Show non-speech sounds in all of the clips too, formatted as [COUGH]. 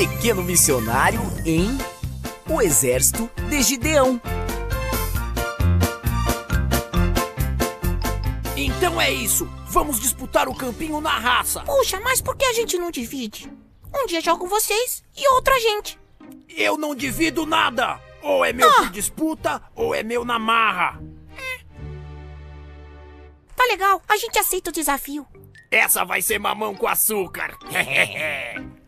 pequeno missionário em O Exército de Gideão. Então é isso. Vamos disputar o campinho na raça. Puxa, mas por que a gente não divide? Um dia jogo vocês e outro a gente. Eu não divido nada. Ou é meu Ah. por disputa, ou é meu na marra. Tá legal, a gente aceita o desafio. Essa vai ser mamão com açúcar. [LAUGHS]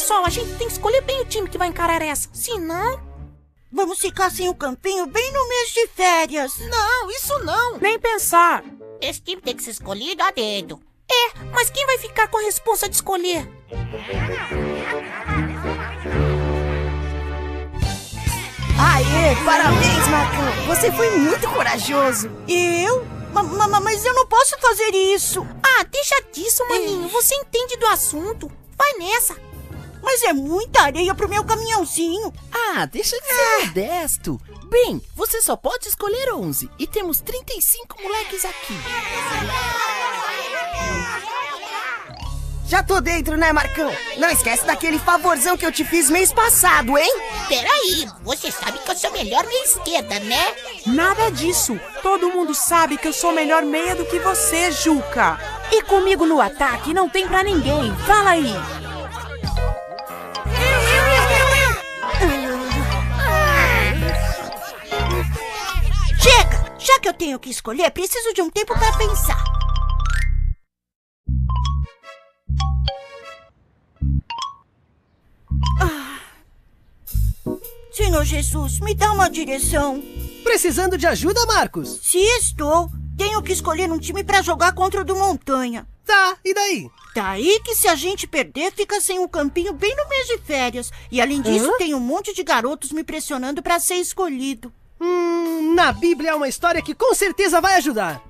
pessoal, a gente tem que escolher bem o time que vai encarar essa. Senão. Vamos ficar sem o campinho bem no mês de férias. Não, isso não. Nem pensar. Esse time tem que ser escolhido a dedo. É, mas quem vai ficar com a responsa de escolher? Aê, parabéns, Marcão. Você foi muito corajoso. Eu? Ma- mas eu não posso fazer isso. Ah, deixa disso, maninho. Você entende do assunto. Vai nessa. Mas é muita areia pro meu caminhãozinho. Ah, deixa de ser modesto. Bem, você só pode escolher 11 e temos 35 moleques aqui. Já tô dentro, né, Marcão? Não esquece daquele favorzão que eu te fiz mês passado, hein? Peraí, você sabe que eu sou melhor meia esquerda, né? Nada disso. Todo mundo sabe que eu sou melhor meia do que você, Juca. E comigo no ataque não tem pra ninguém. Fala aí. Já que eu tenho que escolher, preciso de um tempo pra pensar. Ah. Senhor Jesus, me dá uma direção. Precisando de ajuda, Marcos? Se estou, tenho que escolher um time pra jogar contra o do Montanha. Tá, e daí? Daí que se a gente perder, fica sem um campinho bem no mês de férias. E além disso, Hã? tem um monte de garotos me pressionando pra ser escolhido. Hum, na Bíblia há uma história que com certeza vai ajudar.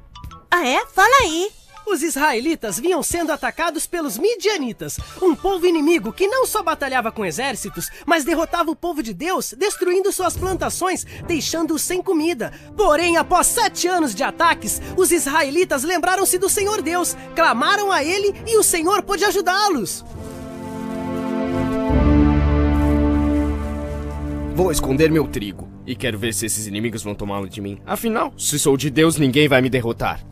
Ah, é? Fala aí. Os israelitas vinham sendo atacados pelos midianitas, um povo inimigo que não só batalhava com exércitos, mas derrotava o povo de Deus, destruindo suas plantações, deixando-os sem comida. Porém, após sete anos de ataques, os israelitas lembraram-se do Senhor Deus, clamaram a Ele e o Senhor pôde ajudá-los. Vou esconder meu trigo. E quero ver se esses inimigos vão tomá-lo de mim. Afinal, se sou de Deus, ninguém vai me derrotar.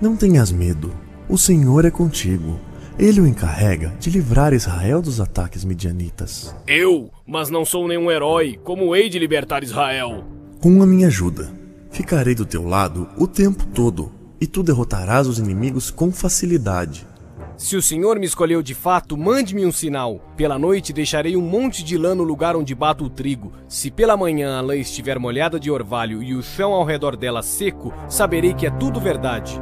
Não tenhas medo, o Senhor é contigo. Ele o encarrega de livrar Israel dos ataques midianitas. Eu, mas não sou nenhum herói. Como hei de libertar Israel? Com a minha ajuda, ficarei do teu lado o tempo todo, e tu derrotarás os inimigos com facilidade. Se o Senhor me escolheu de fato, mande-me um sinal. Pela noite deixarei um monte de lã no lugar onde bato o trigo. Se pela manhã a lã estiver molhada de orvalho e o chão ao redor dela seco, saberei que é tudo verdade.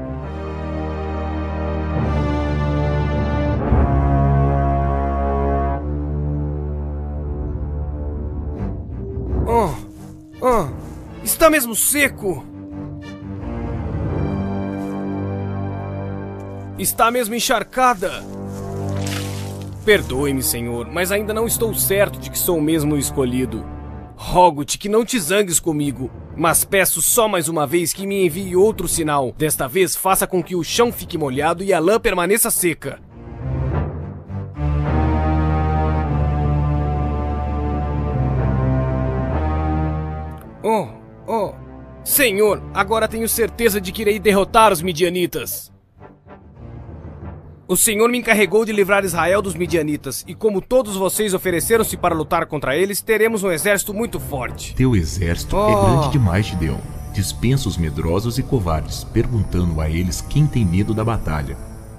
Oh, oh, está mesmo seco. Está mesmo encharcada. Perdoe-me, Senhor, mas ainda não estou certo de que sou mesmo o escolhido. Rogo-te que não te zangues comigo, mas peço só mais uma vez que me envie outro sinal. Desta vez, faça com que o chão fique molhado e a lã permaneça seca. Oh, oh, Senhor, agora tenho certeza de que irei derrotar os midianitas. O Senhor me encarregou de livrar Israel dos midianitas, e como todos vocês ofereceram-se para lutar contra eles, teremos um exército muito forte. Teu exército Oh. é grande demais, Gideão. Dispensa os medrosos e covardes, perguntando a eles quem tem medo da batalha.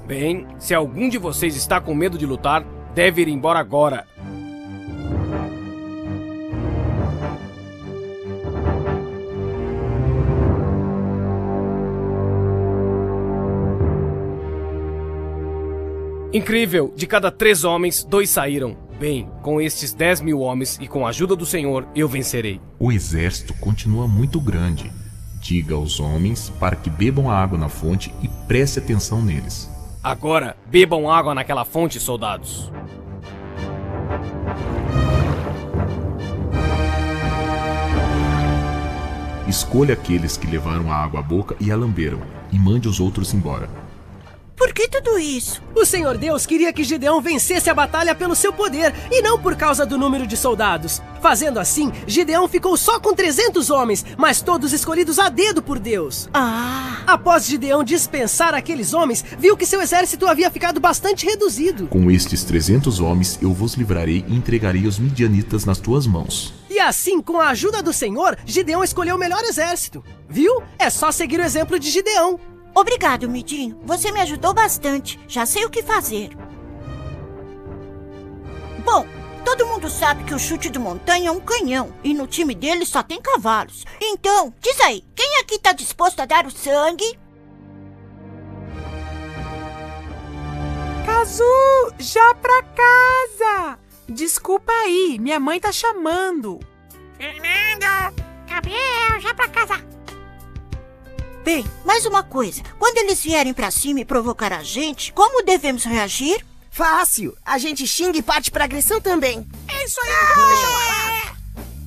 Bem, se algum de vocês está com medo de lutar, deve ir embora agora. Incrível! De cada três homens, dois saíram. Bem, com estes dez mil homens e com a ajuda do Senhor, eu vencerei. O exército continua muito grande. Diga aos homens para que bebam a água na fonte e preste atenção neles. Agora, bebam água naquela fonte, soldados. Escolha aqueles que levaram a água à boca e a lamberam, e mande os outros embora. Por que tudo isso? O Senhor Deus queria que Gideão vencesse a batalha pelo seu poder e não por causa do número de soldados. Fazendo assim, Gideão ficou só com 300 homens, mas todos escolhidos a dedo por Deus. Ah! Após Gideão dispensar aqueles homens, viu que seu exército havia ficado bastante reduzido. Com estes 300 homens eu vos livrarei e entregarei os midianitas nas tuas mãos. E assim, com a ajuda do Senhor, Gideão escolheu o melhor exército. Viu? É só seguir o exemplo de Gideão. Obrigado, Midinho. Você me ajudou bastante. Já sei o que fazer. Bom, todo mundo sabe que o chute do montanha é um canhão e no time dele só tem cavalos. Então, diz aí, quem aqui tá disposto a dar o sangue? Cazu, já pra casa! Desculpa aí, minha mãe tá chamando. Fernando, Gabriel, já pra casa. Bem, mais uma coisa. Quando eles vierem pra cima e provocar a gente, como devemos reagir? Fácil. A gente xinga e parte pra agressão também. É isso aí.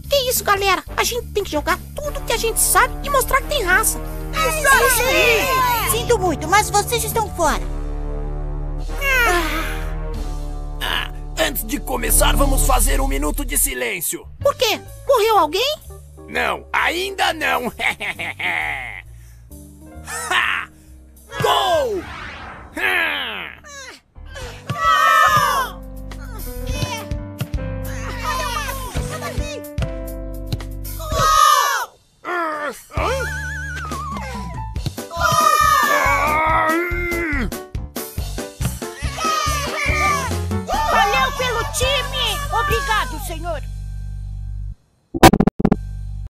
Que isso, galera? A gente tem que jogar tudo que a gente sabe e mostrar que tem raça. É isso aí. Sinto muito, mas vocês estão fora. Ah, antes de começar, vamos fazer um minuto de silêncio. Por quê? Morreu alguém? Não, ainda não. [LAUGHS]